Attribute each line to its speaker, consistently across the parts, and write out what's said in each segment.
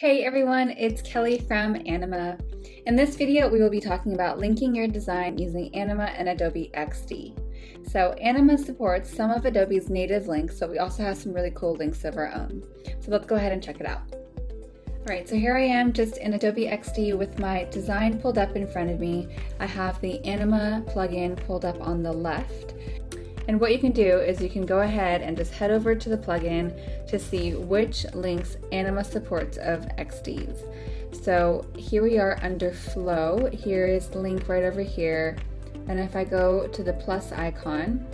Speaker 1: Hey everyone, it's Kelly from Anima. In this video, we will be talking about linking your design using Anima and Adobe XD. So Anima supports some of Adobe's native links, but we also have some really cool links of our own. So let's go ahead and check it out. All right, so here I am just in Adobe XD with my design pulled up in front of me. I have the Anima plugin pulled up on the left. And what you can do is you can go ahead and just head over to the plugin to see which links Anima supports of XDs. So here we are under flow. Here is the link right over here. And if I go to the plus icon,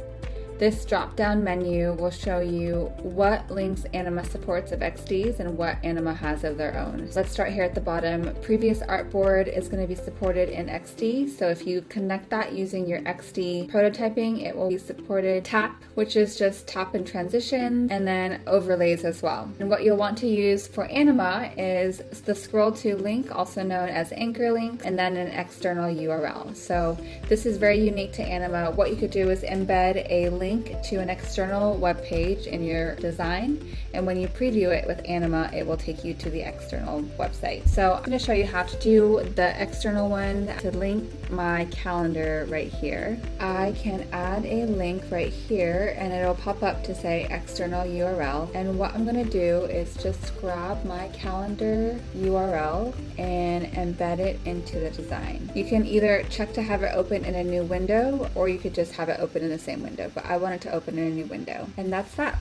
Speaker 1: this drop down menu will show you what links Anima supports of XDs and what Anima has of their own. Let's start here at the bottom. Previous artboard is going to be supported in XD, so if you connect that using your XD prototyping, it will be supported tap, which is just tap and transition, and then overlays as well. And what you'll want to use for Anima is the scroll to link, also known as anchor link, and then an external URL. So this is very unique to Anima. What you could do is embed a link link to an external web page in your design and when you preview it with Anima it will take you to the external website. So I'm going to show you how to do the external one to link my calendar right here. I can add a link right here and it'll pop up to say external URL and what I'm going to do is just grab my calendar URL and embed it into the design. You can either check to have it open in a new window or you could just have it open in the same window but I wanted to open in a new window. And that's that.